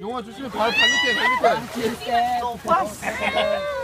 용아 조심해 발, 발 밑에 발 밑에 Você é